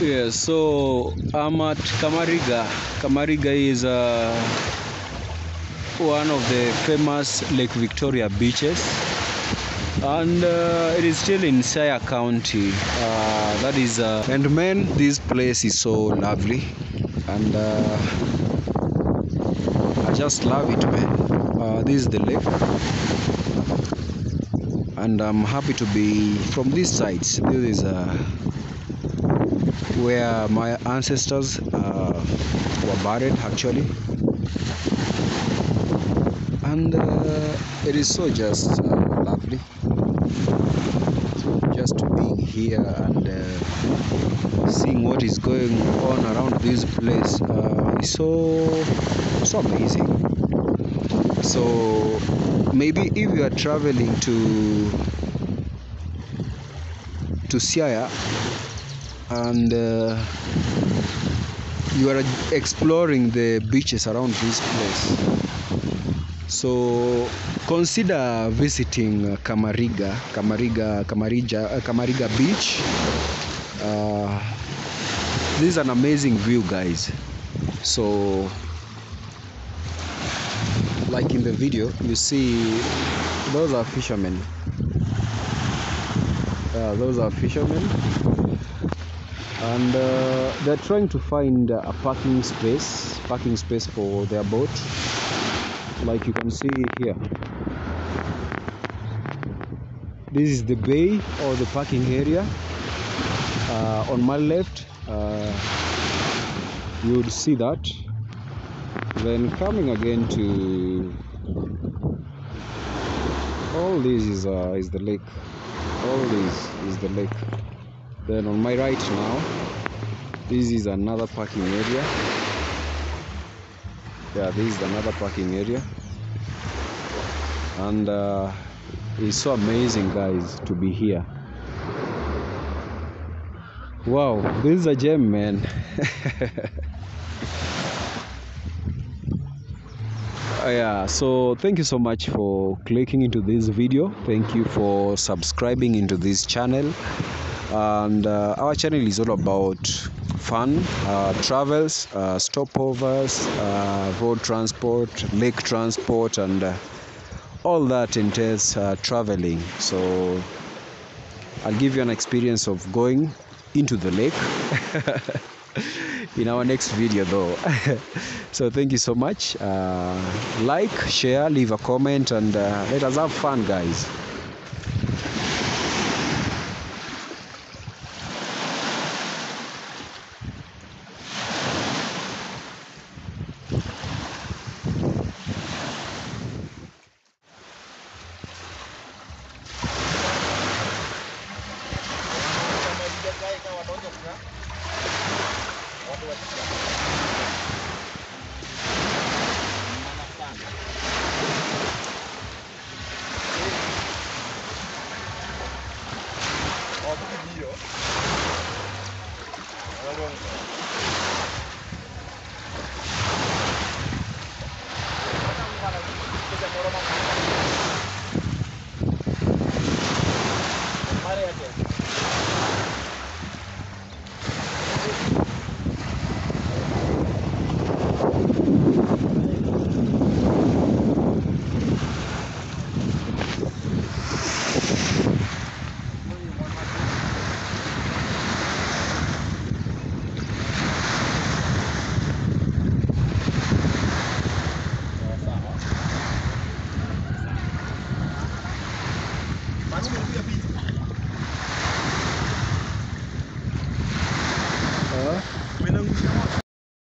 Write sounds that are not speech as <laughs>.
Yeah, so I'm at Kamariga. Kamariga is uh, one of the famous Lake Victoria beaches, and uh, it is still in Siaya County. Uh, that is, uh, and man, this place is so lovely, and uh, I just love it, man. Uh, this is the lake, and I'm happy to be from this side. This is uh, where my ancestors uh, were buried actually. And uh, it is so just uh, lovely just being here and uh, seeing what is going on around this place uh, is so so amazing. So maybe if you are traveling to to Siaya and uh, you are exploring the beaches around this place. So consider visiting uh, Kamariga, Kamariga, Kamarija, uh, Kamariga Beach. Uh, this is an amazing view, guys. So, like in the video, you see those are fishermen. Uh, those are fishermen and uh, they're trying to find a parking space parking space for their boat. Like you can see here. This is the bay or the parking area. Uh, on my left uh, you would see that. Then coming again to all this is uh, is the lake. All this is the lake then on my right now this is another parking area. Yeah this is another parking area. And uh, it's so amazing guys to be here. Wow this is a gem man. Uh, <laughs> yeah so thank you so much for clicking into this video. Thank you for subscribing into this channel and uh, our channel is all about fun uh, travels uh, stopovers uh, road transport lake transport and uh, all that entails uh, traveling. So i'll give you an experience of going into the lake. <laughs> In our next video though. <laughs> So thank you so much. Like share leave a comment and let us have fun guys what I don't going to be a beat.